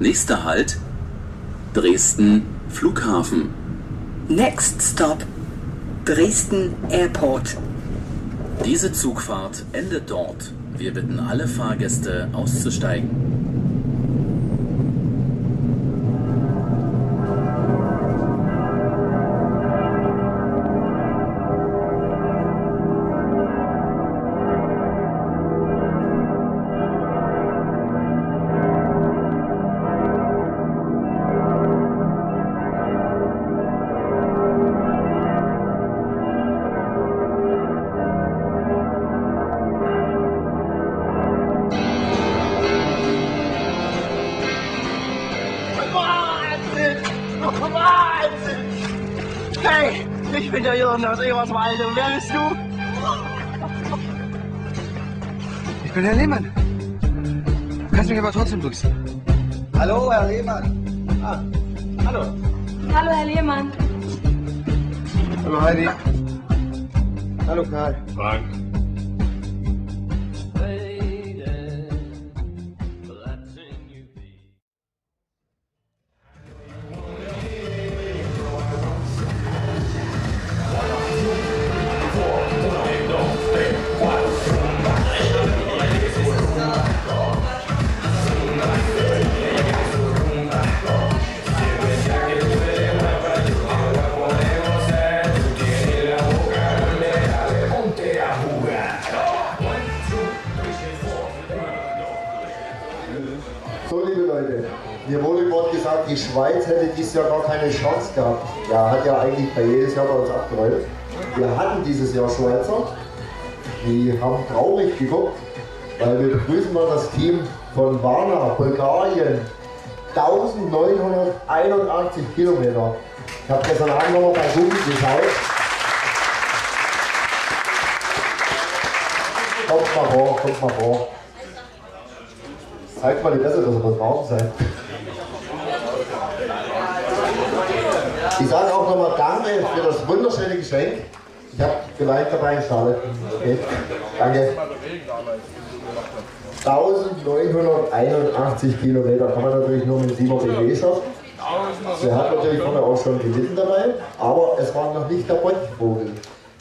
Nächster Halt Dresden Flughafen. Next stop Dresden Airport. Diese Zugfahrt endet dort. Wir bitten alle Fahrgäste auszusteigen. Ich bin der Jürgen aus Eberswalde. Und wer bist du? Ich bin Herr Lehmann. Du kannst mich aber trotzdem duzen. Hallo, Herr Lehmann. Ah, hallo. Hallo, Herr Lehmann. Hallo Heidi. Hallo Karl. Frank. Dieses Jahr gar keine Chance gehabt. Ja, hat ja eigentlich bei jedes Jahr bei uns abgeräumt. Wir hatten dieses Jahr Schweizer, die haben traurig geguckt, weil wir begrüßen mal das Team von Varna, Bulgarien. 1981 Kilometer. Ich habe gestern Abend noch mal bei Google geschaut. Kommt mal vor, kommt mal vor. Zeigt mal die Bässe, dass er was warm sein. Ich sage auch nochmal Danke für das wunderschöne Geschenk. Ich habe vielleicht dabei Schale. Okay. Danke. 1981 Kilometer kann man natürlich nur mit 7 BW schaffen. Der hat natürlich vorne auch schon gelitten dabei, aber es war noch nicht der Bechvogel.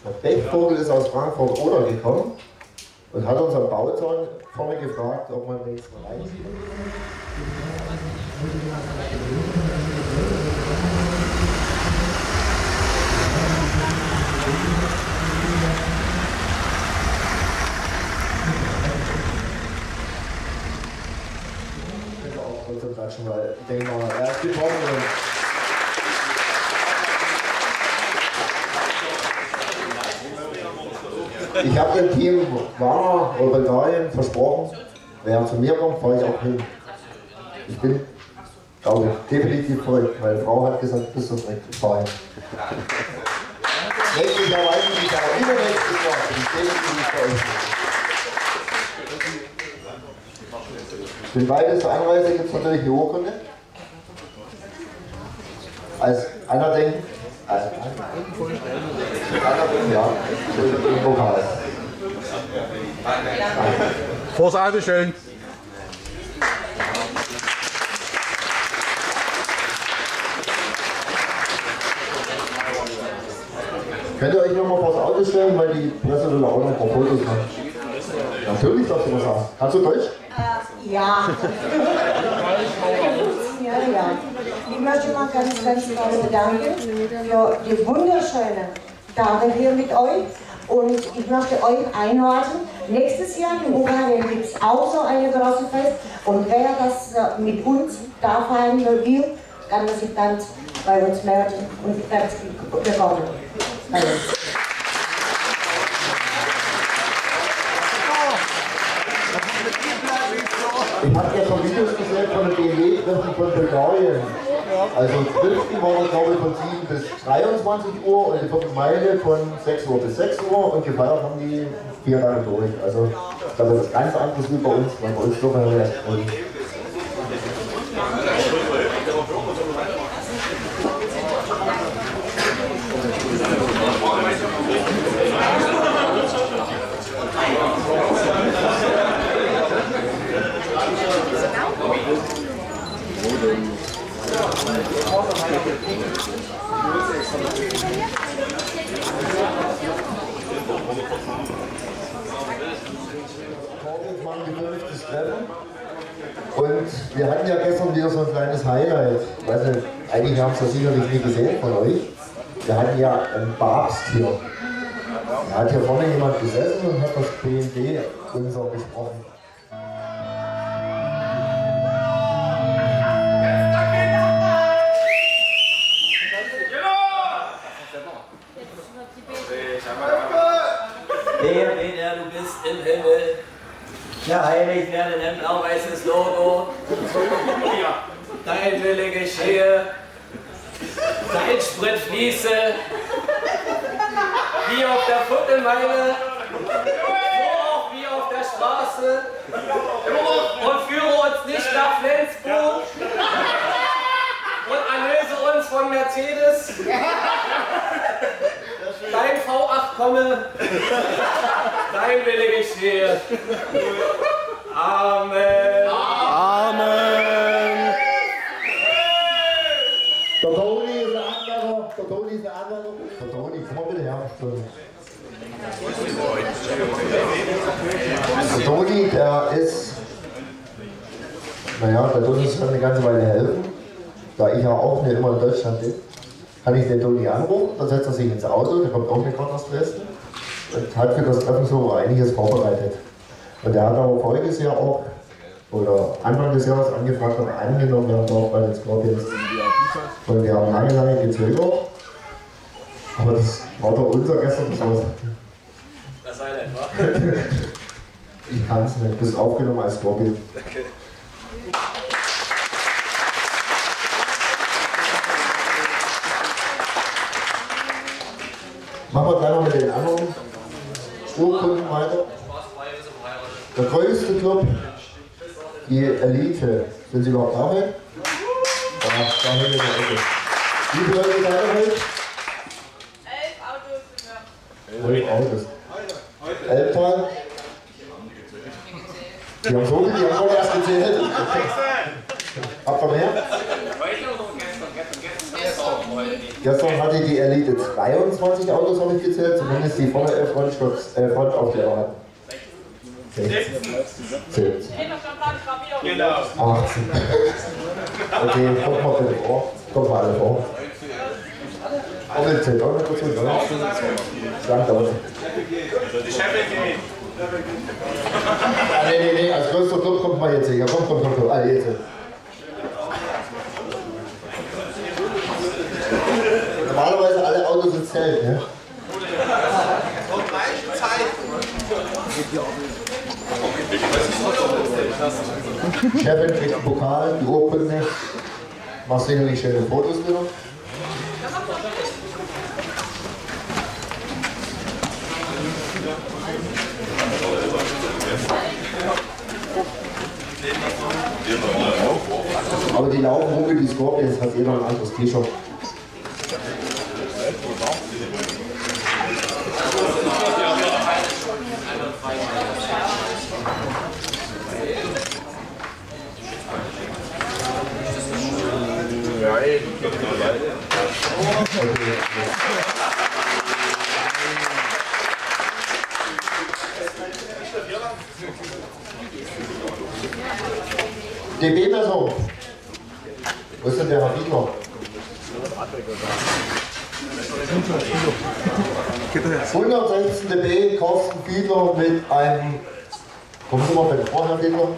Der Bechvogel ist aus Frankfurt oder gekommen und hat uns am Bauzaun vorne gefragt, ob man nächsten rein Bitte auch klatschen, weil ich denke mal, er ist gekommen Ich habe dem Team Warner oder Bulgarien versprochen, wer zu mir kommt, fahre ich auch hin. Ich bin, glaube ich, definitiv verrückt. Meine Frau hat gesagt, bist du verrückt, ich fahre hin. Nächstlicherweise bin ich aber übernächstes Jahr, bin ich definitiv bei Für die weiteste Anreise gibt es natürlich eine Urkunde. Als einer denkt, als einer ja, im Pokal. Vors Auto stellen. Könnt ihr euch nochmal vor das Auto stellen, weil die Presse will auch noch ein paar Fotos machen. Natürlich darfst du was sagen. Kannst du Deutsch? Ja. ja, ja. Ich möchte mal ganz, ganz doll bedanken für die wunderschöne Tage hier mit euch. Und ich möchte euch einladen, nächstes Jahr in Bulgarien gibt es auch so eine große Fest. Und wer das äh, mit uns da feiern will, kann sich dann bei uns melden und Platz bekommen. BMW-Treffen von Bulgarien. Also 12. war das glaube ich von 7 bis 23 Uhr und die vierte Meile von 6 Uhr bis 6 Uhr und gefeiert haben die vier Tage durch. Also das ist ganz anderes wie bei uns, weil bei uns doch eine und Torben war ein gewöhnliches Treffen. Und wir hatten ja gestern wieder so ein kleines Highlight. Nicht, einige haben es ja sicherlich nie gesehen von euch. Wir hatten ja einen Papst hier. Da hat hier vorne jemand gesessen und hat das BND unser besprochen. Blau-weißes Logo. Dein Wille geschehe, dein Sprit fließe, wie auf der Futtelmeile, so auch wie auf der Straße. Und führe uns nicht nach Flensburg und erlöse uns von Mercedes. Dein V8 komme, dein Wille geschehe. Amen. Der Toni, der ist. Naja, der Toni ist schon eine ganze Weile helfen. Da ich ja auch nicht immer in Deutschland bin, kann ich den Toni anrufen, dann setzt er sich ins Auto, der kommt auch nicht gerade aus Dresden und hat für das Treffen so einiges vorbereitet. Und der hat aber voriges Jahr auch, oder Anfang des Jahres angefragt und angenommen werden auch bei den Scorpions. Und wir haben lange, lange gezögert. Aber das war doch unser gestern Beschluss. Das sei denn, wa? Ich kann es nicht. Du bist aufgenommen als Scorpion. Machen wir gleich noch mit den anderen Urkunden weiter. Der größte Club, die Elite. Sind Sie überhaupt da? Heute? Ja, da hinten in der Ecke. Wie viele Leute seid ihr heute? Elf Autos. Elf Tage. Die haben so viel, die haben auch erst gezählt. Habt ihr mehr? Gestern hatte die Elite 23 Autos, habe ich gezählt, zumindest die vorne äh, Frontschutz, äh, Frontaufkleber hatten. 16. 17. Genau. 18. Okay, kommt mal bitte vor. Kommt mal alle vor. Auch noch dazu, ne? Danke, aber. Geht. Ah, nee, nee, nee, als größter Club kommt mal jetzt hier. Komm, komm, komm, komm. Ah, jetzt. Normalerweise alle Autos ins Zelt, ne? Zur gleichen Zeit. Chefin kriegt Pokal, die Urkunde. Machst sicherlich schöne Fotos wieder. Aber die laufen wie die Scorpions, hat jeder ein anderes T-Shirt. DB-Person. Wo ist denn der Herr Wiegler? 116 dB, Carsten Fiedler mit einem, kommen Sie mal bitte vor, Herr Fiedler?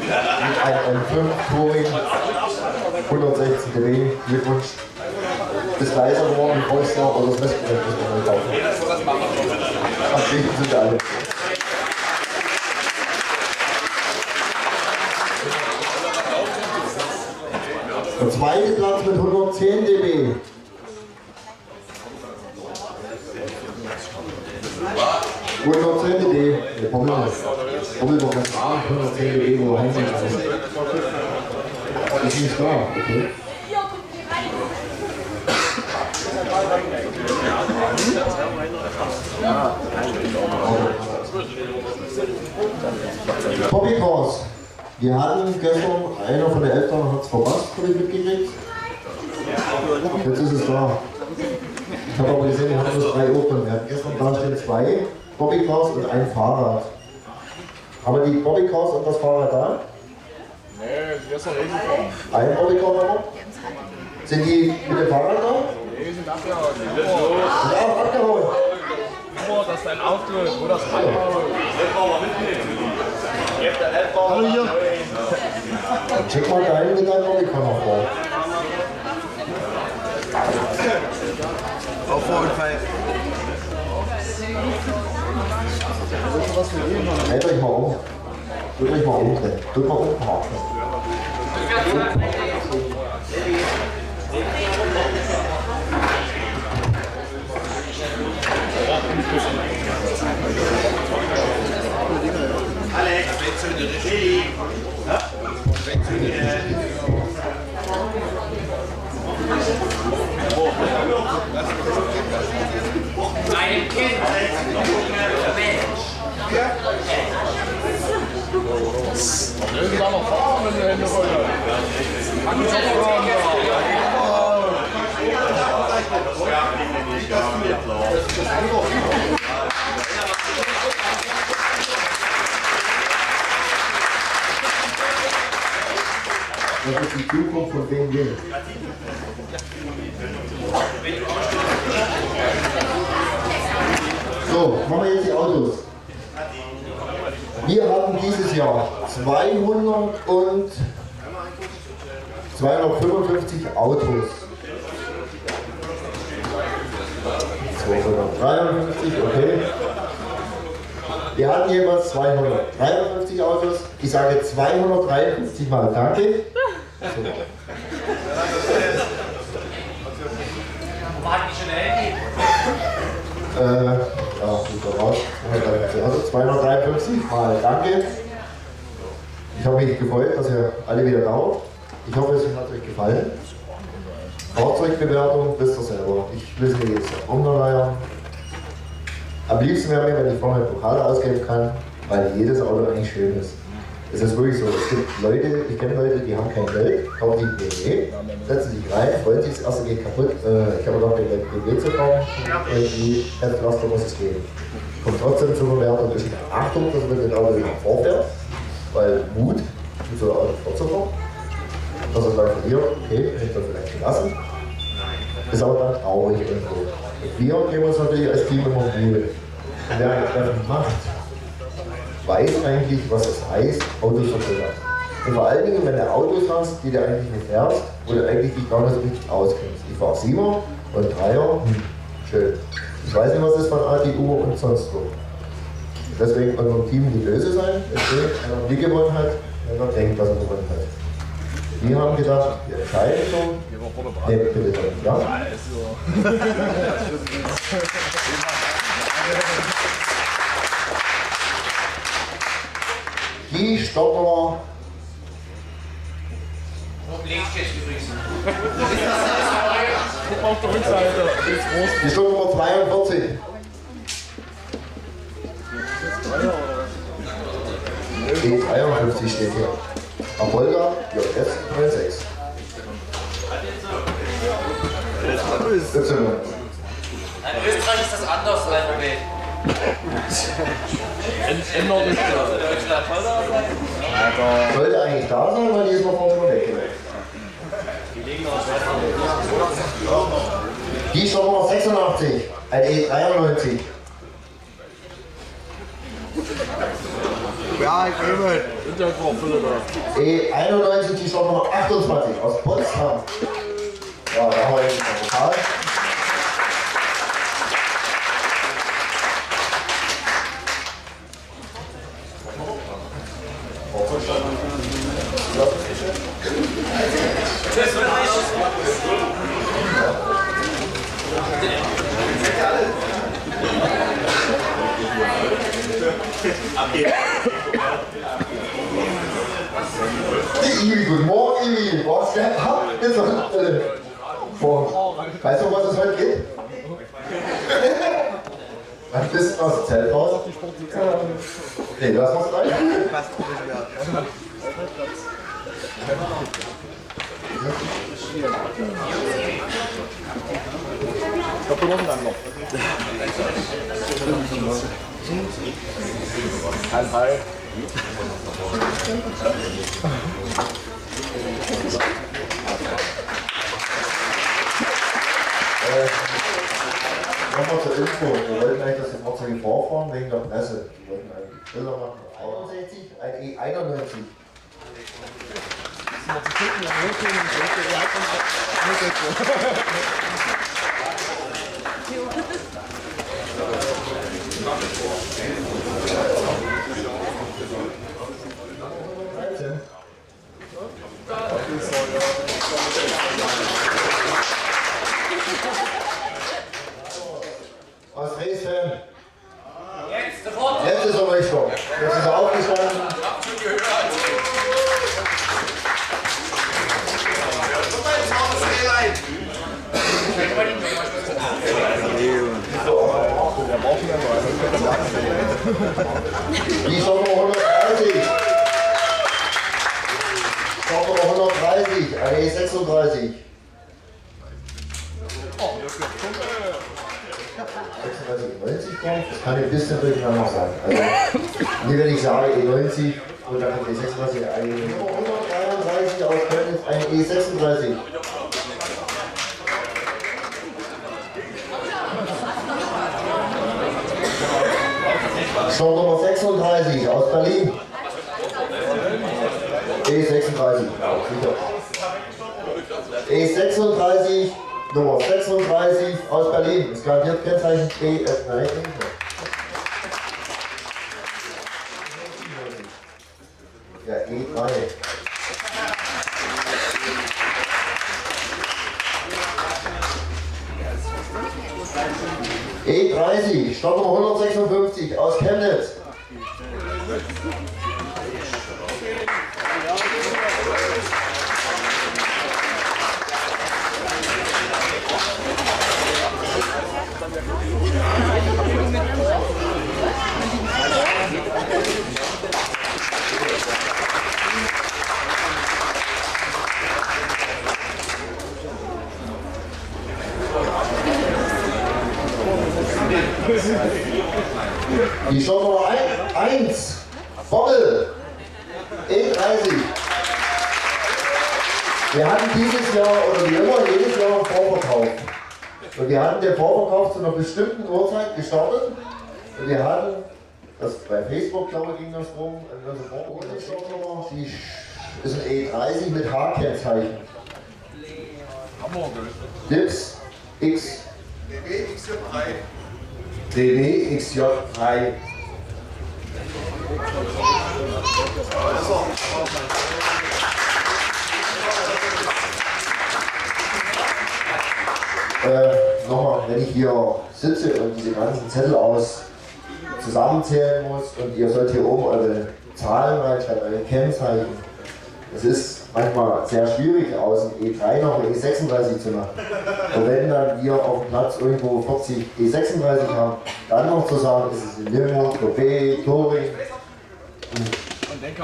Mit einem M5 Touring, 116 dB, Glückwunsch. Ist leiser geworden, noch, aber das Messgerät müssen wir neu kaufen. Abschließend sind alle. Zweite Platz mit 110 dB. Gut, 110 dB. Der Pommel Pommel war ganz arm, 110 dB, wo Heinz nicht alles. Ist nicht da, okay. Bobby Cross. Wir hatten gestern, einer von den Eltern hat es verpasst, habe ich mitgekriegt. Jetzt ist es da. Ich habe aber gesehen, wir haben nur drei Open. Wir hatten gestern da stehen zwei Bobbycars und ein Fahrrad. Aber die Bobbycars und das Fahrrad da? Nee, gestern Regenform. Ein Bobbycar noch? Sind die mit dem Fahrrad da? Nee, die sind abgehauen. Sind auch abgehauen. Guck dass dein Auto, wo das reinhaut. Hallo hier. Check mal deinen mit deinem vor. Auf Vorunfall. Dreht euch mal um. Tut euch mal umdrehen. Tut mal umparken. Alex, wenn Regie. Ein Kind. Mensch. Irgendwann noch fahren, wenn die Hände haben. Kann ich auch Das ist die Zukunft von will. So, machen wir jetzt die Autos. Wir hatten dieses Jahr 200 und 255 Autos. 253, okay. Wir hatten jeweils 253 Autos. Ich sage 253 mal Danke. Handy? Äh, ja, gut, raus. Also 253 mal danke. Ich habe mich gefreut, dass ihr alle wieder da wart. Ich hoffe, es hat euch gefallen. Fahrzeugbewertung wisst ihr selber. Ich will sie jetzt umleiern. Am liebsten wäre mir, wenn ich vorne Pokale ausgeben kann, weil jedes Auto eigentlich schön ist. Es ist wirklich so, es gibt Leute, ich kenne Leute, die haben kein Geld, kaufen die BMW, setzen sich rein, freuen sich, das erste geht kaputt. Äh, ich habe gedacht, den BMW zu kaufen, irgendwie Endlaster muss es geben. Kommt trotzdem zur Bewertung, ist eine Achtung, dass man den Auto wieder vorfährt, weil Mut, mit so einem Auto fortzufahren, dass er dann verliert, okay, ich dann vielleicht gelassen. Ist aber dann traurig irgendwo. Und wir geben uns natürlich als Team immer Mühe. Und wer Treffen macht, weiß eigentlich, was es heißt, Autos verbessern. Und vor allen Dingen, wenn du Autos hast, die du eigentlich nicht fährst, wo du eigentlich dich gar nicht so richtig auskennst. Ich fahre Siemer und Dreier, hm, schön. Ich weiß nicht, was ist von ATU und sonst wo. Deswegen unserem Team die Böse sein, wenn er nie gewonnen hat, wenn er denkt, dass er gewonnen hat. Wir haben gedacht, wir entscheiden so. Ne, bitte doch. Ja? Die stoppen wir. Wo blinkt jetzt übrigens? Guck mal auf der Rückseite. Die ist groß. Die stoppen wir 42. Die 53 steht hier. Apolga JS 96. Y. In Österreich ist das anders, Alphabet. Ändert nicht. Deutschland. Sollte eigentlich da sein, weil die ist noch vorne weg. Die ist Nummer 86, ein E93. Ja, ich Frau Philipp da. E91, die Stopp Nummer 28 aus Potsdam. Ja, da haben wir jetzt einen Pokal. Die Ivi, guten Morgen Ivi. Was der ab? Jetzt noch, äh, vor. Weißt du, was es heute geht? Ein bisschen aus dem Zelt raus. Nee, lass uns rein. Ich glaube, wir machen dann noch. Halb, halb. Äh, Nochmal zur Info. Wir wollten eigentlich, dass die Fahrzeuge vorfahren wegen der Presse. Wir wollten eigentlich Bilder machen. 61, ein E91. Aus Dresden. Jetzt sofort. Jetzt ist er richtig. Jetzt ist er aufgestanden. Die Sommer 130. Sommer 130, eine E36. 36, 90 kommt, das kann ein bisschen durcheinander sein. Also, hier wenn ich sage E90 und dann kommt E36, eine Nummer 133 aus Köln ist eine E36. Schon Nummer 36 aus Berlin. E36, sicher. E36, Nummer 36 aus Berlin. Es garantiert Kennzeichen E, äh, nein, nicht. Ja, E3. E30, Stocknummer 156 aus Chemnitz. Die Stocknummer 1, Bommel, E30. Wir hatten dieses Jahr, oder wie immer, jedes Jahr einen Vorverkauf. Und wir hatten den Vorverkauf zu einer bestimmten Uhrzeit gestartet. Und wir hatten, das bei Facebook, glaube ich, ging das rum, also Vorverkaufsnummer, die ist ein E30 mit H-Kennzeichen. Dips X DW XJ3. Äh, nochmal, wenn ich hier sitze und diese ganzen Zettel aus zusammenzählen muss und ihr sollt hier oben eure Zahlen reinschreiben, eure Kennzeichen. Es ist manchmal sehr schwierig, aus dem E3 noch eine E36 zu machen. Und wenn dann wir auf dem Platz irgendwo 40 E36 haben, dann noch zu sagen, ist es ein Limo, Coupé, Touring.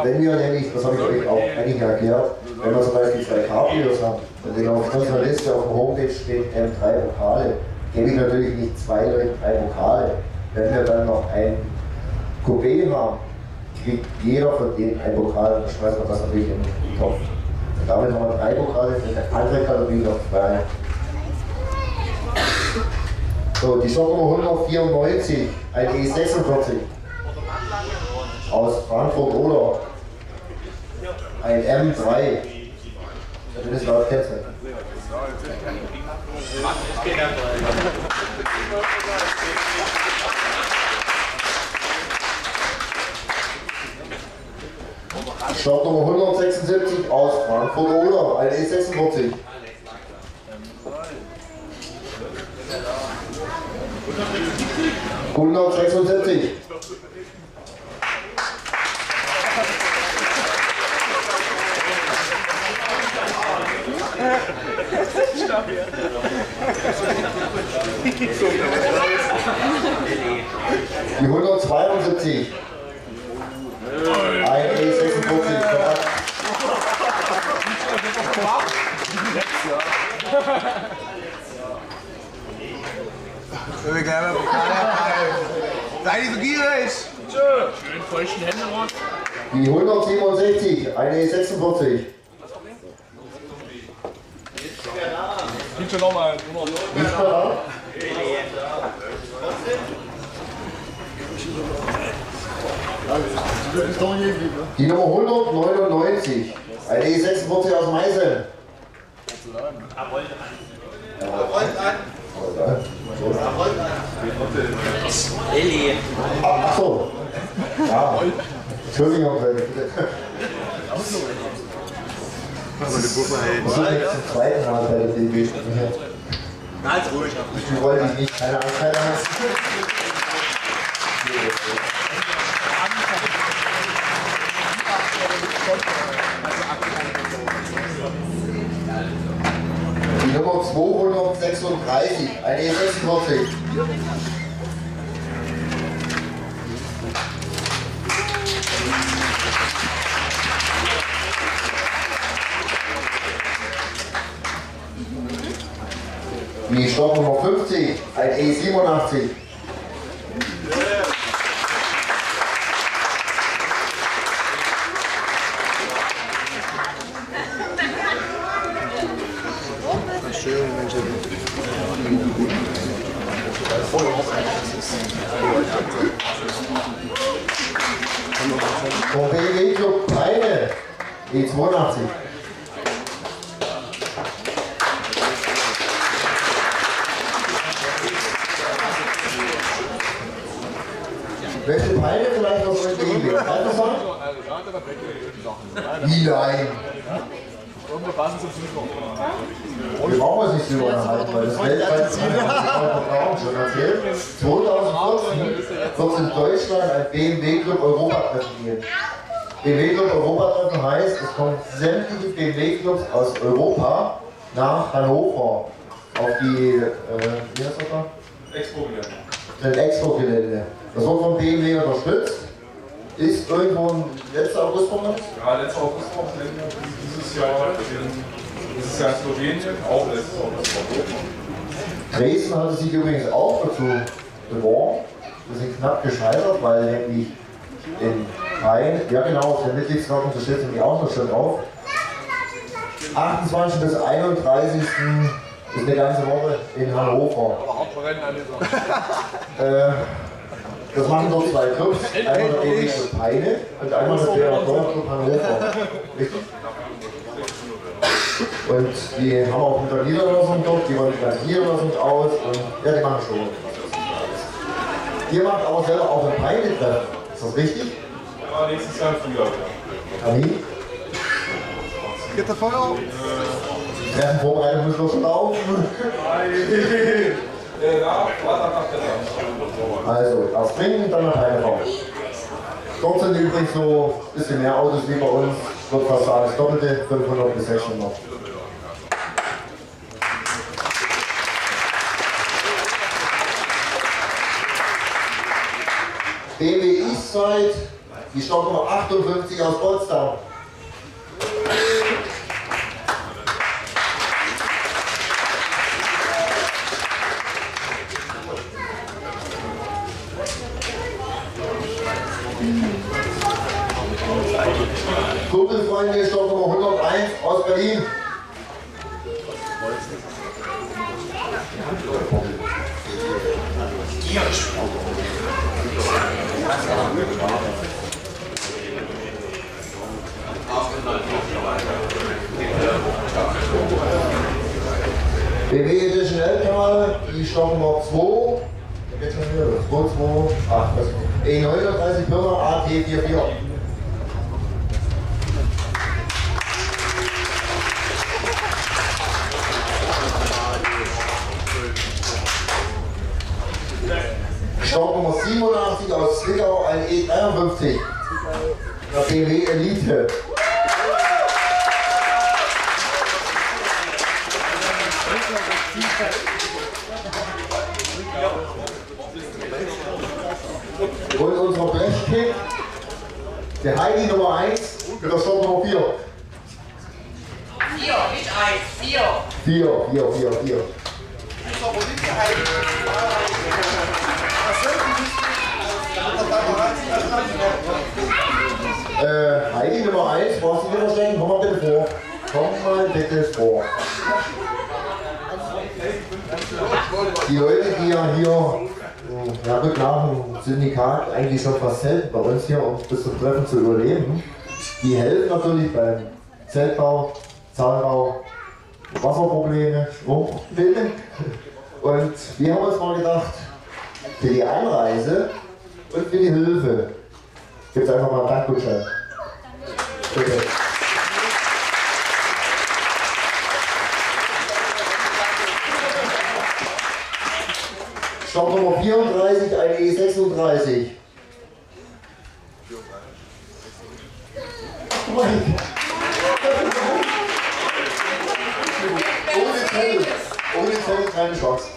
Wenn wir nämlich, das habe ich euch auch eigentlich erklärt, wenn wir zum Beispiel zwei Cabrios haben und wenn auf unserer Liste auf der Homepage steht M3 Vokale, gebe ich natürlich nicht zwei Leute drei Vokale. Wenn wir dann noch ein Coupé haben, kriegt jeder von denen ein Vokal, dann schmeißt man das natürlich in den Topf. Und damit haben wir drei Vokale, für eine andere Kategorie noch zwei. So, die Stocknummer 194, ein E46 aus Frankfurt oder ein M3. Das ist laut Kennzeichen. Startnummer 176 aus Frankfurt oder ein E46. Hundertsechsundsiebzig. E56. Ein E56. Kontakt. Wir gerne Sei nicht so gierig! Schön feuchten Hände raus. Die 167. Ein E46. Gib schon nochmal. Nicht mehr da? Die Nummer 199. Ein E46 aus Meißen. Lilly. Ach ach so. Ja. Entschuldigung, bitte. Sind jetzt zum zweiten Mal bei der DB. Ganz ruhig. Ich wollte dich nicht, keine Angst, keine Angst. Die Nummer 236, eine E46. Die Stock Nummer 50, ein E87. Vom BW Club Peine, E82. Welche Peine vielleicht BW? Einfach sagen? Wie nein? Irgendwo passen zum Zuschauer. Wir brauchen es nicht drüber unterhalten, weil das weltweit schon erzählt. 2014 wird in Deutschland ein BMW Club Europatreffen geben. BMW Club Europatreffen heißt, es kommen sämtliche BMW Clubs aus Europa nach Hannover auf die, äh, wie heißt das da? Expo-Gelände. Das Expo-Gelände. Das wird von BMW unterstützt. Ist irgendwo ein letzter August Moment? Ja, letztes Augustwochenende dieses Jahr dieses Jahr in Slowenien, auch letztes Augustwochenende. Dresden hatte sich übrigens auch dazu beworben. Wir sind knapp gescheitert, weil nämlich in Rhein, ja genau, auf der Mitgliedskarten so steht nämlich auch noch schon drauf. 28. bis 31. ist eine ganze Woche in Hannover. Aber Hauptrennen an dieser. Äh, das machen dort zwei Clubs, einmal der Club Peine und einmal der BW Club Hannover. Richtig? Und die haben auch mit der Niederlassung dort, die wollen gleich Niederlassung aus und ja, die machen schon. Ihr macht aber selber auch ein Peine-Treffen, ist das richtig? Ja, nächstes Jahr wieder. Termin? Geht der Feuer? Treffen vorbereitet müssen wir schon laufen. Nach, nach Also, erst trinken, dann eine Fahrt. Dort sind übrigens so ein bisschen mehr Autos wie bei uns. Ich fast das Doppelte, 500 bis 600. BMW Eastside, die Stocknummer 58 aus Potsdam. Wasserprobleme, Stromprobleme. Und wir haben uns mal gedacht, für die Einreise und für die Hilfe gibt es einfach mal einen Dankgutschein. Bitte. Stopp Nummer 34, eine E36. Mike. Keine Chance.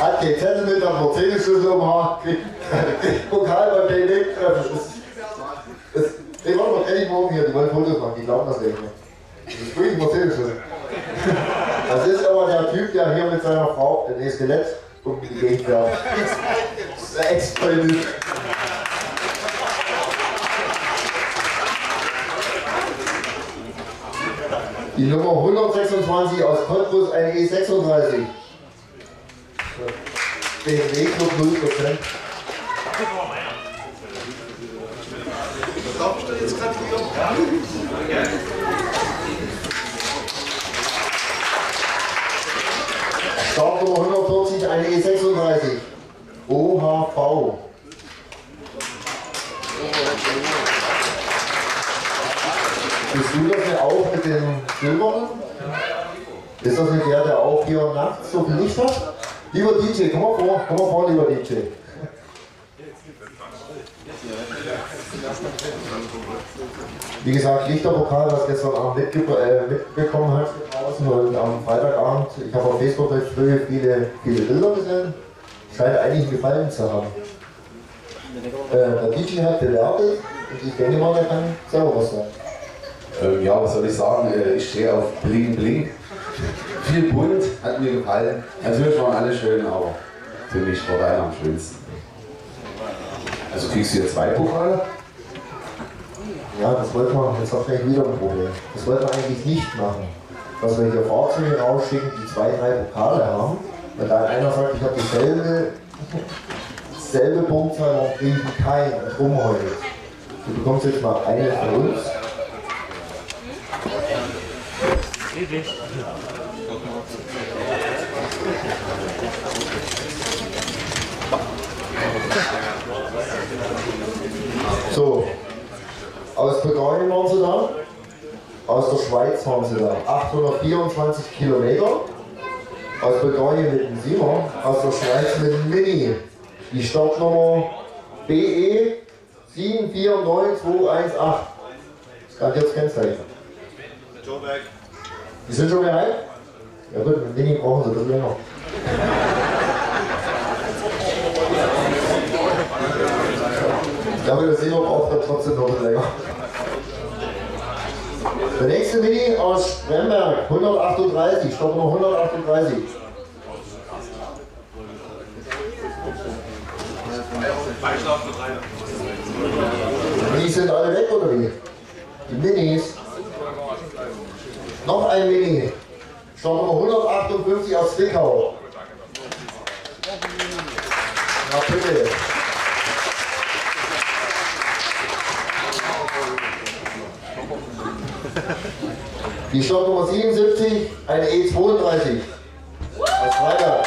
Hat den Zettel mit der Mercedes-Schlüssel um Haar, kriegt Pokal beim. Das, das, ich war noch ehrlich morgen hier, die wollen Fotos machen, die glauben das nicht mehr. Das ist wirklich Mercedes-Schlüssel. Das ist aber der Typ, der hier mit seiner Frau, der Skelett, um die Gegend fährt. Das ist der Ex-Polizist. Die Nummer 126 aus Cottbus, eine E36. BMW Club 0%. Startnummer 140, eine E36. OHV. Bist du das nicht auch mit dem Silbernen? Ist das nicht der, der auch hier nachts so viel Licht hat? Lieber DJ, komm mal vor, komm mal vor, lieber DJ. Wie gesagt, Lichterpokal, was gestern Abend äh, mitbekommen hat draußen und am Freitagabend, ich habe auf Facebook recht früh viele, viele Bilder gesehen, scheint eigentlich gefallen zu haben. Äh, der DJ hat bewertet und ich denke mal, der kann selber was sagen. Ähm, ja, was soll ich sagen? Äh, Ich stehe auf Bling Bling. Viel bunt, hat mir gefallen. Natürlich waren alle schön, aber für mich war deiner am schönsten. Also kriegst du hier zwei Pokale? Ja, das wollte man, jetzt hat gleich wieder ein Problem. Das wollte man eigentlich nicht machen. Dass wir hier Fahrzeuge rausschicken, die zwei, drei Pokale haben. Wenn dann einer sagt, ich habe dieselbe, dieselbe Punktzahl, warum kriege ich keinen und rumheult. Du bekommst jetzt mal eine von uns. So, aus Bulgarien waren sie da, aus der Schweiz waren sie da, 824 Kilometer, aus Bulgarien mit dem Siemer, aus der Schweiz mit dem Mini. Die Startnummer BE 749218. Das kann ich jetzt kennzeichnen. Die sind schon bereit? Ja gut, mit Mini brauchen sie das länger. Ich glaube, der Sieger braucht dann trotzdem noch ein bisschen länger. Der nächste Mini aus Spremberg, 138, Stopp Nummer 138. Die Minis sind alle weg oder wie? Die Minis. Noch ein Mini. Stopp Nummer 158 aus Zwickau. Na bitte. Die Stopp Nummer 77, eine E32. Aus Freiberg.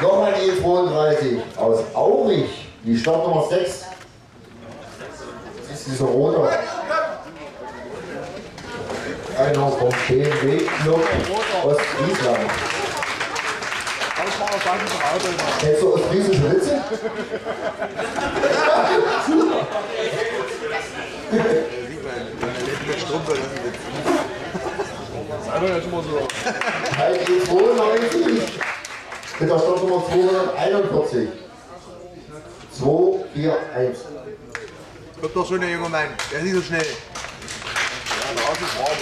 Noch ein E32 aus Aurich, die Startnummer 6. Das ist diese rote. einer vom BMW Club Ostfriesland. Kennst du ostfriesische Witze? Halt die 92 mit der Stocknummer 241. 241. Kommt doch schon der junge Mann, der ist nicht so schnell. Ja, draußen ist warm,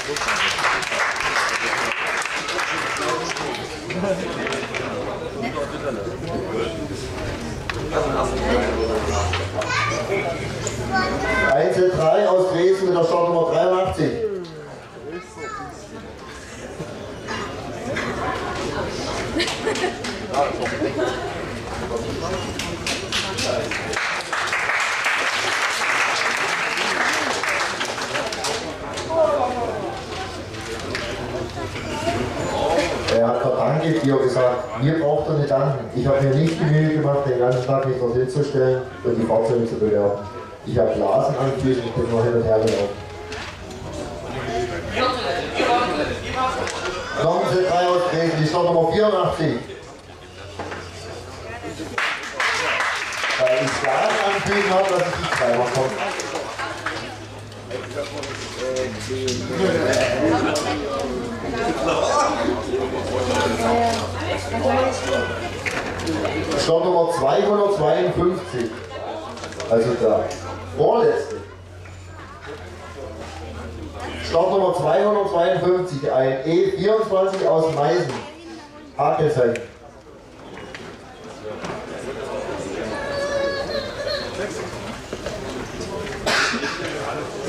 Einzel 3 aus Dresden mit der Startnummer 83. Er verdankt dir gesagt, mir braucht er nicht danken. Ich habe mir nicht die Mühe gemacht, den ganzen Tag mich dort hinzustellen und die Fahrzeuge zu bewerben. Ich habe Blasen an den Füßen, ich bin nur hin und her gelaufen. Sie drei aus Dresden, die Startnummer 84. Weil ich Blasen an den Füßen habe, dass ich die zweimal komme. Startnummer 252. Also der vorletzte. Startnummer 252, ein E24 aus Meißen. Hakenzeichen.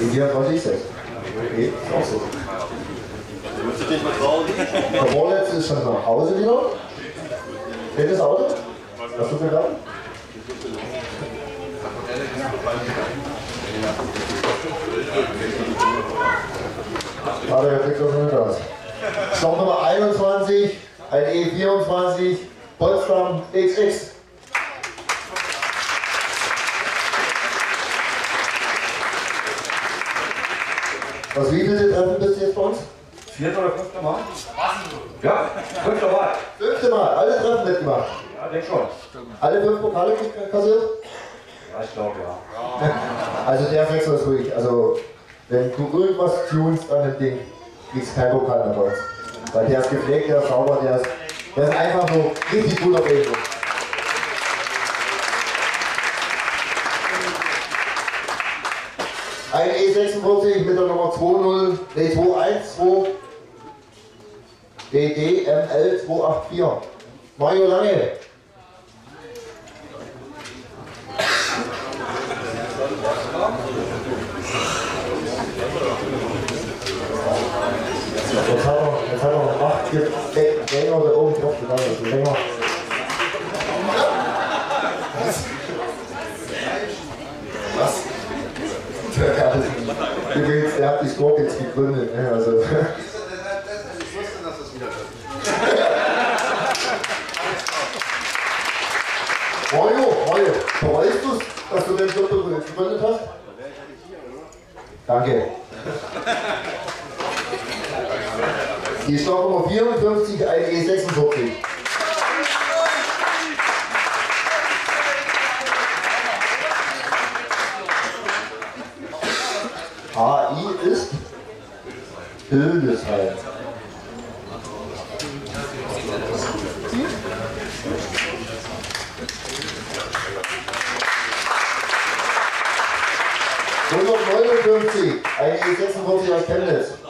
E24 ist Okay, ist auch so. Der vorletzte ist schon nach Hause wieder. Steht das Auto? Hast du gedacht? Ah, der kriegt doch nicht aus. Stopp Nummer 21, ein E24, Potsdam XX. Was wievielte Treffen bist du jetzt bei uns? Vierte oder fünfte Mal? Ja, fünfte Mal. Fünfte Mal, alle Treffen mitgemacht. Ja, denk schon. Alle fünf Pokale kassiert? Ja, ich glaube ja. Also der Wechsel ist ruhig. Also wenn du irgendwas tunst an dem Ding, kriegst du kein Pokal mehr bei uns. Weil der ist gepflegt, der ist sauber, der ist, der ist einfach so richtig gut auf Ego. Ein E46 mit der Nummer 20, nee, 212 DDML 284. Mario Lange. Jetzt hat er, jetzt hat er noch acht Gänger da oben drauf gegangen, also länger. Was? Der hat, übrigens, der hat die Score jetzt gegründet, ne? also. Mario, Mario, bereust du es, dass du den Club gegründet hast? Danke. Die Stocknummer 54, ein E46. HI ist Hildesheim. Hundertneunundfünfzig, ein E46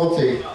Monty.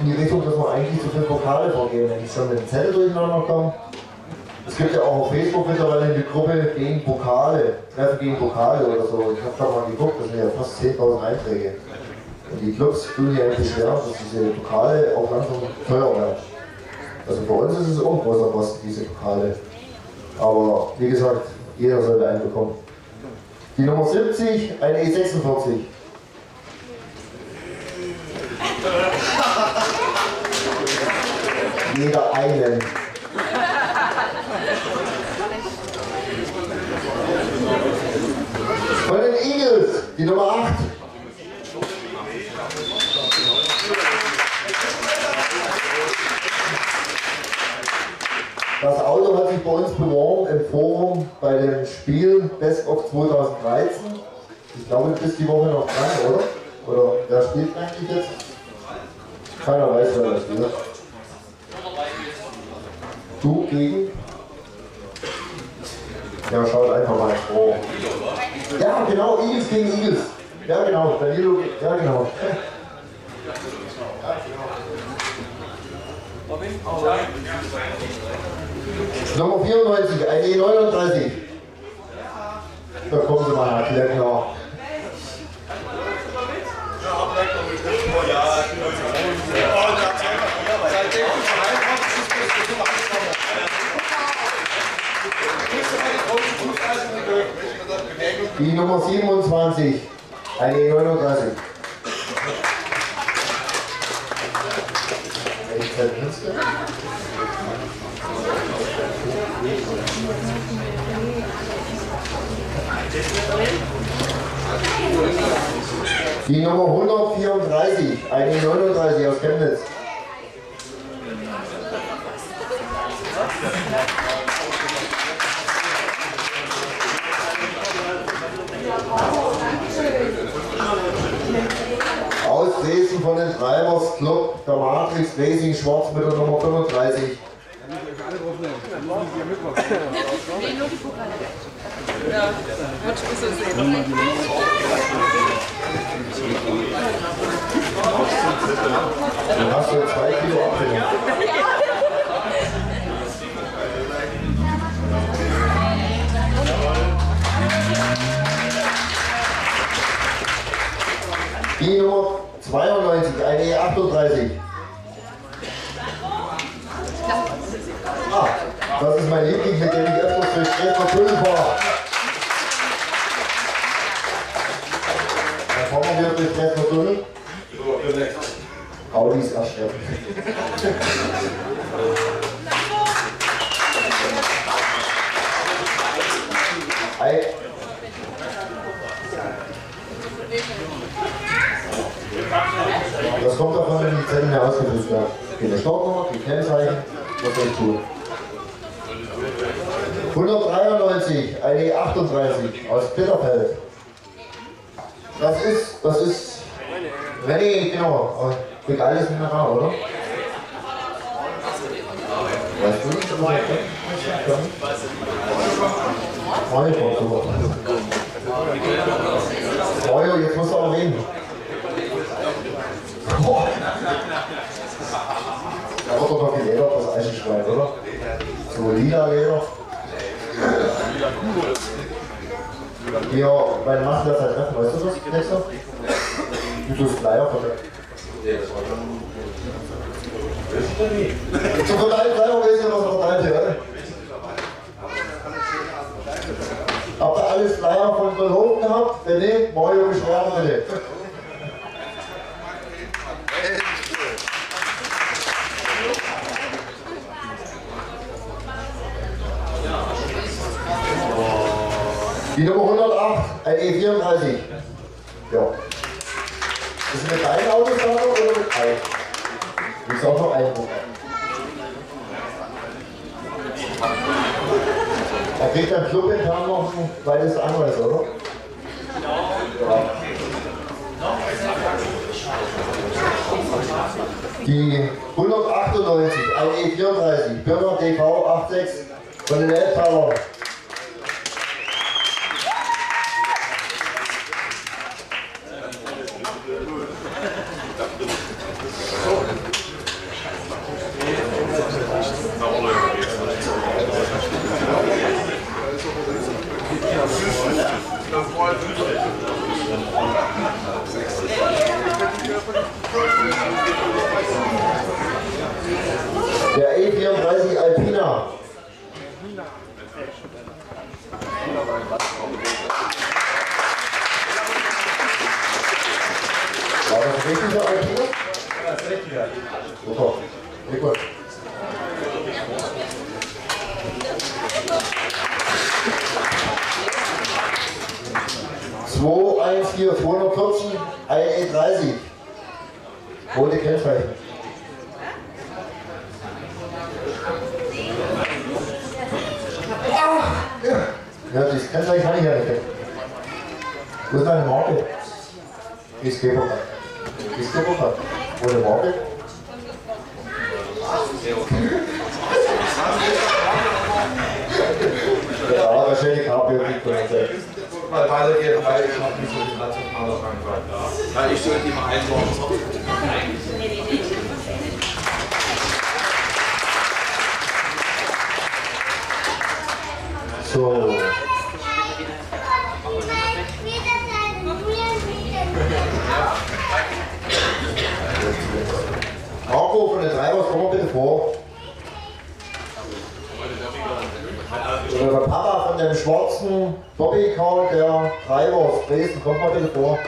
In die Richtung, dass wir eigentlich zu viele Pokale vorgehen. Wenn ich schon mit dem Zettel durcheinander komme. Es gibt ja auch auf Facebook mittlerweile eine Gruppe gegen Pokale, Treffen gegen Pokale oder so. Ich habe da mal geguckt, das sind ja fast 10.000 Einträge. Und die Clubs tun ja eigentlich schwer, dass diese Pokale auch langsam teuer werden. Also bei uns ist es auch ein großer Posten, diese Pokale. Aber wie gesagt, jeder sollte einen bekommen. Die Nummer 70, eine E46. Jeder einen. Von den Eagles, die Nummer 8. Das Auto hat sich bei uns beworben im Forum bei dem Spiel Best of 2013. Ich glaube, du bist die Woche noch dran, oder? Oder wer spielt eigentlich jetzt? Keiner weiß, wer das spielt. Du gegen? Ja, schaut einfach mal. Oh. Ja, genau, Eagles gegen Eagles. Ja, genau, Danilo, ja, genau. Nummer 94, eine E39. Da kommen Sie mal, Herr Kleckner. Die Nummer 27, eine E39. Die Nummer 134, eine E39 aus Chemnitz. Aus Dresden von den Treibers Club der Matrix Racing Schwarz mit der Nummer 35. Ja, wird so sehen. Dann hast du jetzt zwei Kilo abgenommen. Die Nummer 92, eine E38. Ah, das ist mein Liebling, mit dem ich öfters durch Dresdner Tunnel fahre. Dann fahren wir wieder durch Dresdner Tunnel. Audi ist erschreckend. Das kommt davon, wenn die Zellen mehr ausgefüllt werden. Die Startnummer, die Kennzeichen, was soll ich tun? 193, eine E38 aus Bitterfeld. Das ist, das ist, René, genau, aber krieg alles Mineral, oder? Weißt du was ich beide machen das halt treffen, weißt du das? Nicht? Du tust Flyer von der. Nee, das war schon. Wissen nie. Richtig, der Alpina? Ja, das ist richtig. ja. Super. Sehr gut. Zwei, eins, vier, 214, ein E30. Rote Kennzeichen. Ja, das Kennzeichen kann ich ja nicht. Wo ist deine Marke? Die Skateboard. Die Skateboard. Wo ist die Marke? Ja, wahrscheinlich habe ich nicht Kennzeichen. Mal weitergehen, weil ich habe nicht so die nationale Frankreich. Weil ich sollte die mal einbauen. So. Marco von den Treibers, komm mal bitte vor. Der Papa von dem schwarzen Bobbycar der Treibers, Dresden, kommt mal bitte vor.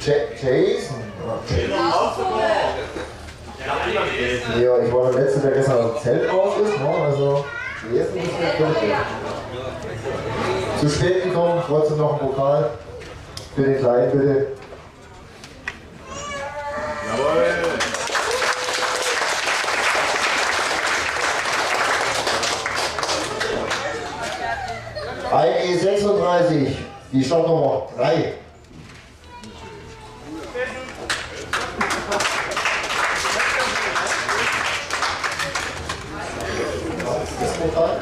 Ja- Jason? Ja, ich war der Letzte, der gestern aus dem Zelt raus ist, ne? also Jason ist nicht durch. Zu spät gekommen, trotzdem noch ein Pokal für den Kleinen, bitte. Ein E36, die Startnummer 3. Das Pokal?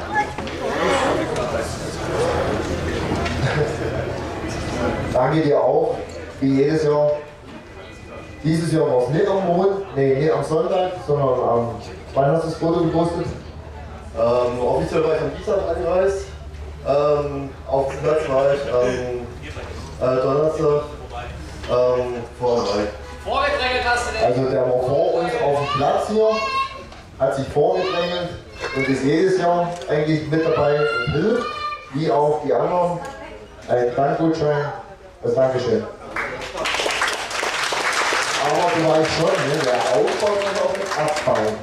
Danke dir auch, wie jedes Jahr. Dieses Jahr war es nicht am Mond, nee, nicht am Sonntag, sondern am, wann hast du das Foto gepostet? Ähm, offiziell war ich am Dienstag angereist. Ähm, auf dem Platz war ich am äh, Donnerstag ähm, vor drei. Vorgedrängelt hast du den. Also der war vor uns auf dem Platz hier, hat sich vorgedrängelt und ist jedes Jahr eigentlich mit dabei und hilft, wie auch die anderen. Ein Dankgutschein, das Dankeschön. Du weißt schon, ne, der Aufbau muss auch mit abbauen.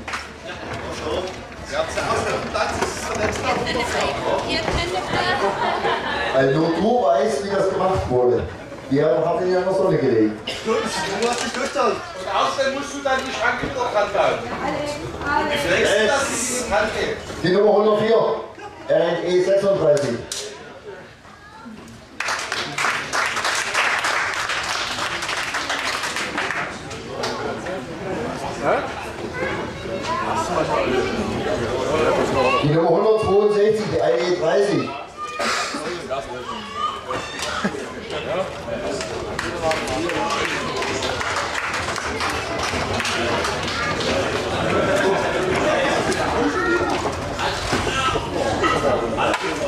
Weil nur du weißt, wie das gemacht wurde. Wir haben ja in der Sonne gelegt. Du hast dich durchgezogen. Und außerdem musst du dann die Schranke wieder dran halten. Und wie flext du das, diese Schranke? Die Nummer 104, RNE 36. Die Nummer 162, die eine 30.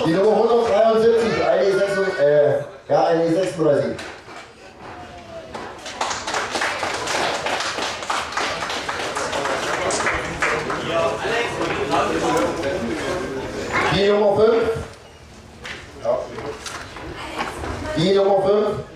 Die Nummer 173, eine 36, äh, ja, eine 36. 4 of 5? Ja. 4 of 5?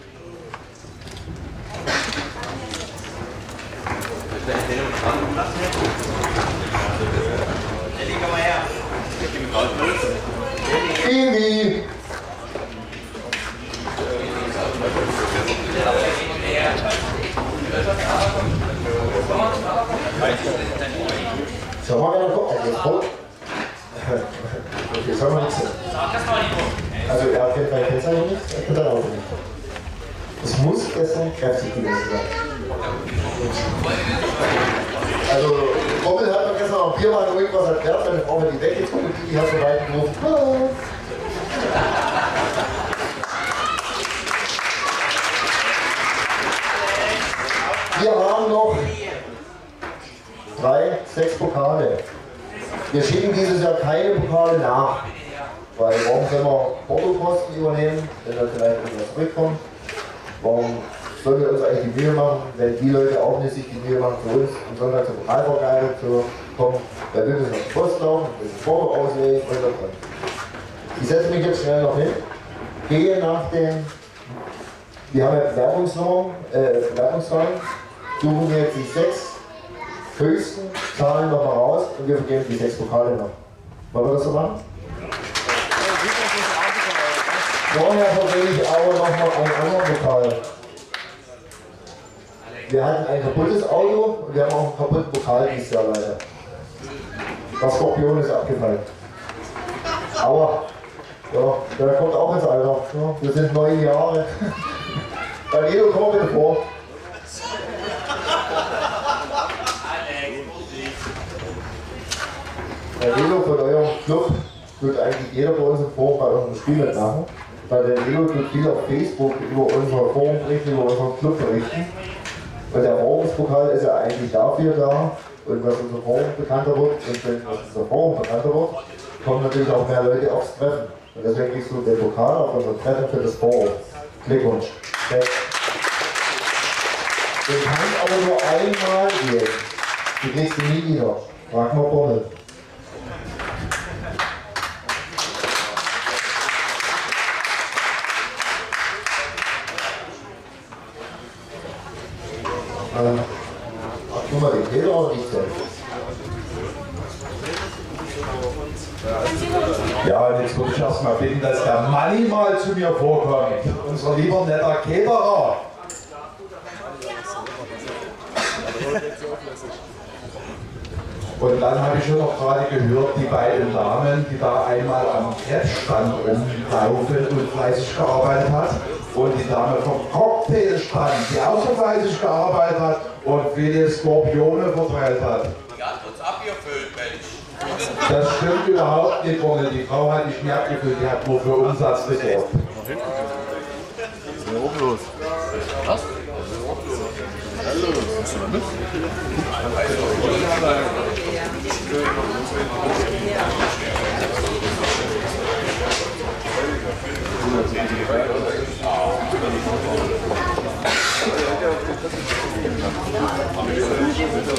Danilo, komm mal bitte vor. Der Lilo von eurem Club tut eigentlich jeder bei uns im Forum bei unserem Spiel mitmachen. Weil der Lilo tut viel auf Facebook über unsere Forumberichte, über unseren Club berichten. Und der Forumspokal ist ja eigentlich dafür da, und dass unser Forum bekannter wird. Und wenn unser Forum bekannter wird, kommen natürlich auch mehr Leute aufs Treffen. Und deswegen kriegst du den Pokal auf unser Treffen für das Forum. Glückwunsch. Den kann aber nur einmal gehen. Du ihn nie wieder. Frag mal Bommel. Ähm, ach, guck mal, den Peter auch nicht selbst. Ja, und jetzt würde ich erstmal bitten, dass der Manni mal zu mir vorkommt. Unser lieber netter Keterer. Und dann habe ich schon noch gerade gehört, die beiden Damen, die da einmal am Krebsstand rumlaufen und fleißig gearbeitet hat. Und die Dame vom Cocktailstand, die auch so fleißig gearbeitet hat und viele Skorpione verteilt hat. Die hat uns abgefüllt, Mensch. Das stimmt überhaupt nicht, Bonne. Die Frau hat nicht mehr abgefüllt, die hat nur für Umsatz gesorgt. los. Was? Das dauert online, die dummen Damen müssen noch nicht arbeiten. Liebe Clubmitglieder, liebe Gäste, liebe Veranstalter, erstmal einen herzlichen Applaus für unsere drei Hauptleute vom Catering, dass es so gut geklappt hat. Immer was zu essen da war, immer was zu trinken da war.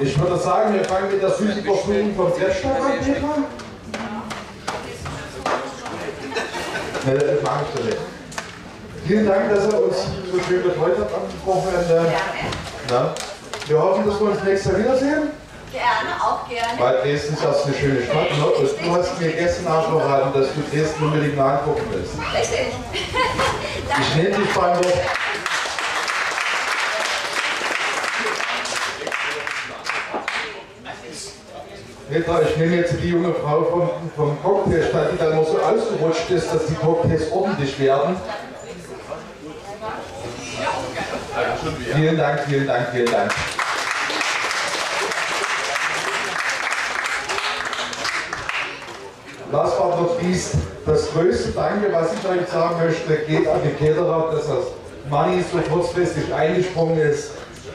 Ich würde sagen, wir fangen mit der Süßigverschwörung vom Treppstock an, Petra. Ne, das mag ich nicht. Vielen Dank, dass ihr uns so schön betreut habt am Wochenende. Na, wir hoffen, dass wir uns nächstes Jahr wiedersehen. Gerne, auch gerne. Weil Dresden ist auch eine schöne Stadt. Ne? Und du hast mir gestern Abend verraten, dass du Dresden unbedingt mal angucken willst. Richtig. Ich dich beim Wort. Petra, ich nehme jetzt die junge Frau vom, vom Cocktailstand, die da noch so ausgerutscht ist, dass die Cocktails ordentlich werden. Vielen Dank, vielen Dank, vielen Dank. Last but not least, das größte Danke, was ich euch sagen möchte, geht an den Caterer, dass das Money so kurzfristig eingesprungen ist.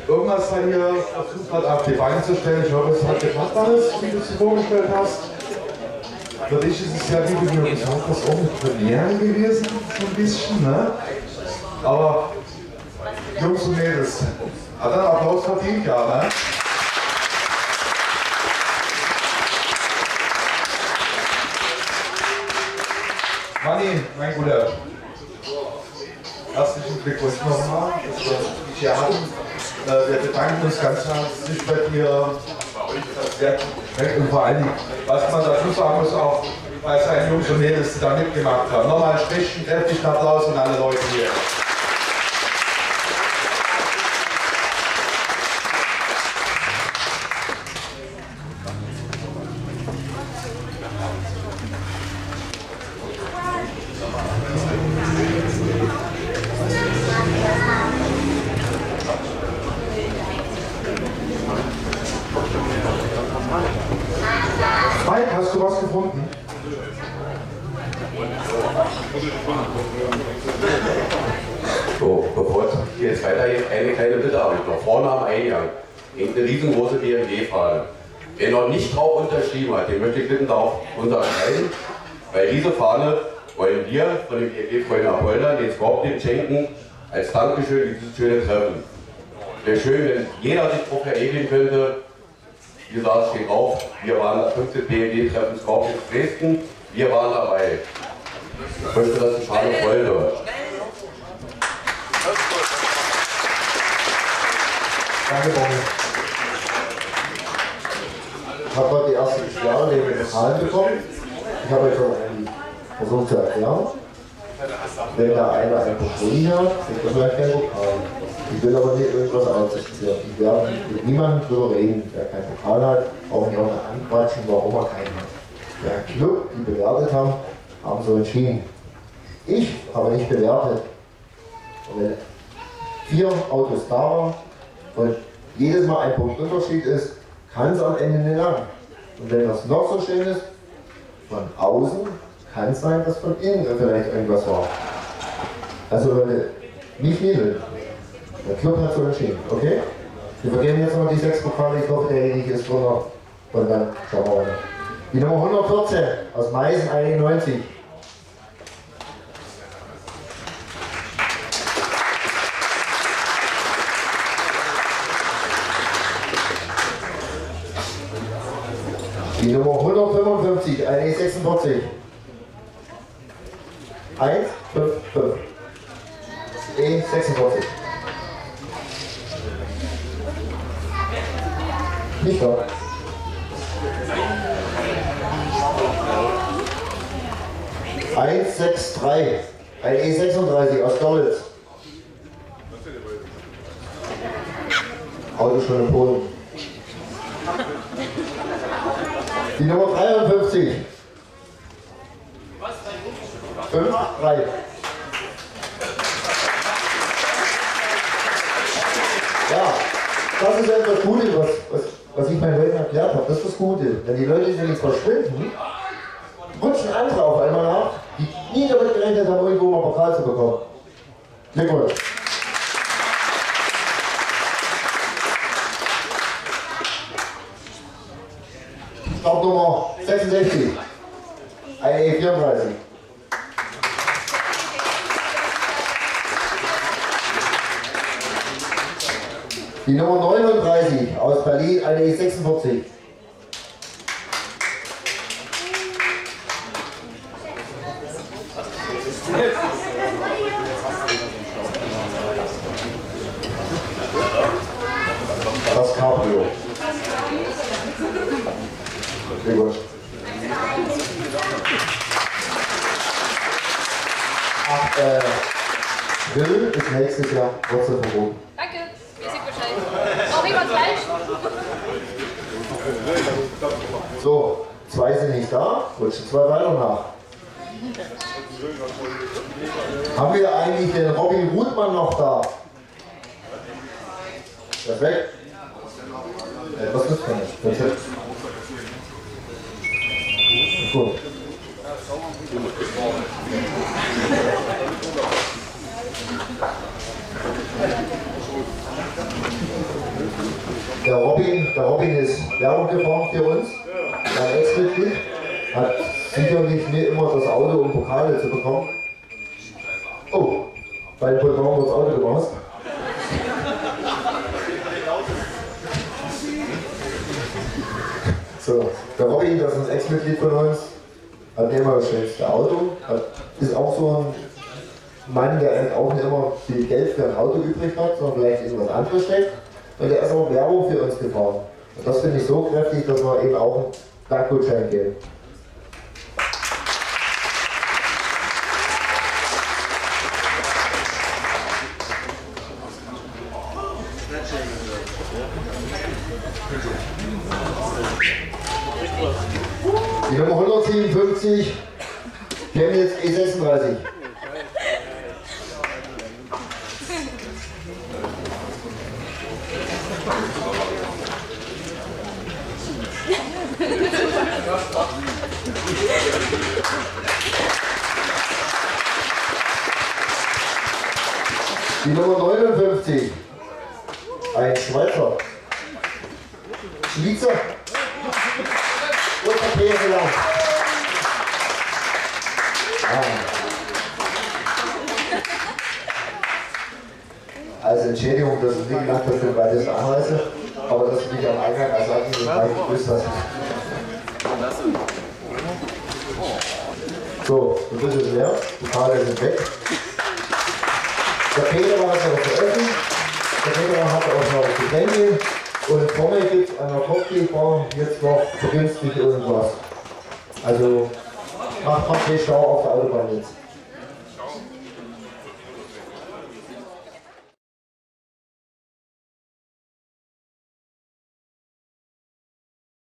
Irgendwas hier versucht hat auf die Beine zu stellen. Ich hoffe, es hat geklappt alles, wie du es dir vorgestellt hast. Für dich ist es ja, wie du mir gesagt hast, auch eine Premiere gewesen, so ein bisschen. Ne? Aber Jungs und Mädels, hat er einen Applaus verdient, ja, ne? Manni, mein Guter, herzlichen Glückwunsch nochmal, dass wir dich hier. Äh, Wir bedanken uns ganz herzlich bei dir. Und vor Dingen, was man dazu sagen muss, auch bei seinen Jungs und Mädels, die da mitgemacht haben. Nochmal einen einen kräftigen Applaus an alle Leute hier. Mike, hast du was gefunden? So, bevor es hier jetzt weitergeht, eine kleine Bitte habe ich noch. Vorne am Eingang hängt eine riesengroße BMW-Fahne. Wer noch nicht drauf unterschrieben hat, den möchte ich bitten, darauf unterschreiben, weil diese Fahne wollen wir von dem BMW-Freund Apolda den Scorpion schenken, als Dankeschön für dieses schöne Treffen. Wäre schön, wenn jeder verewigen könnte. Wie gesagt, steht drauf, wir waren das 15. BMW-Treffen Scorpion Dresden, wir waren dabei. Ich möchte, dass die Fahne voll. Danke, Bonnie. Ich habe heute die erste Beschwerde wegen den Zahlen bekommen. Ich habe euch schon versucht zu erklären. Wenn da einer ein Problem hat, kriegt er vielleicht kein Pokal. Ich will aber nicht irgendwas ausdiskutieren. Ich werde mit niemandem drüber reden, der keinen Pokal hat, auch nicht anquatschen, warum er keinen hat. Der Club, die bewertet haben, haben so entschieden. Ich habe nicht bewertet. Und wenn vier Autos da waren und jedes Mal ein Punkt Unterschied ist, kann es am Ende nicht lang. Und wenn das noch so schön ist, von außen kann es sein, dass von innen vielleicht irgendwas war. Also Leute, nicht wedeln. Der Club hat so entschieden, okay? Wir vergeben jetzt noch die sechs Pokale, ich hoffe derjenige ist drunter. Und dann schauen wir weiter. Die Nummer 114 aus Meißen 91. Die Nummer 155, eine E46. 1, 5, 5. E46. Wahr? Eins, sechs, drei. Ein E36 aus Görlitz. Auto schon im Boden. Die Nummer 53. 5, 3. Ja, das ist etwas Gutes, was, was, was ich meinen Leuten erklärt habe. Das ist das Gute. Wenn die Leute nämlich verschwinden, rutschen andere auf einmal nach, die nie damit gerechnet haben, irgendwo mal Pokal zu bekommen. Glückwunsch. Startnummer 66. Eine E34. Die Nummer 39 aus Berlin, eine 46. So, der Robby, das ist ein Ex-Mitglied von uns, hat immer das schnellste Auto, hat, ist auch so ein Mann, der halt auch nicht immer viel Geld für ein Auto übrig hat, sondern vielleicht irgendwas anderes steckt. Und der ist auch Werbung für uns gefahren. Und das finde ich so kräftig, dass wir eben auch einen Dankgutschein geben.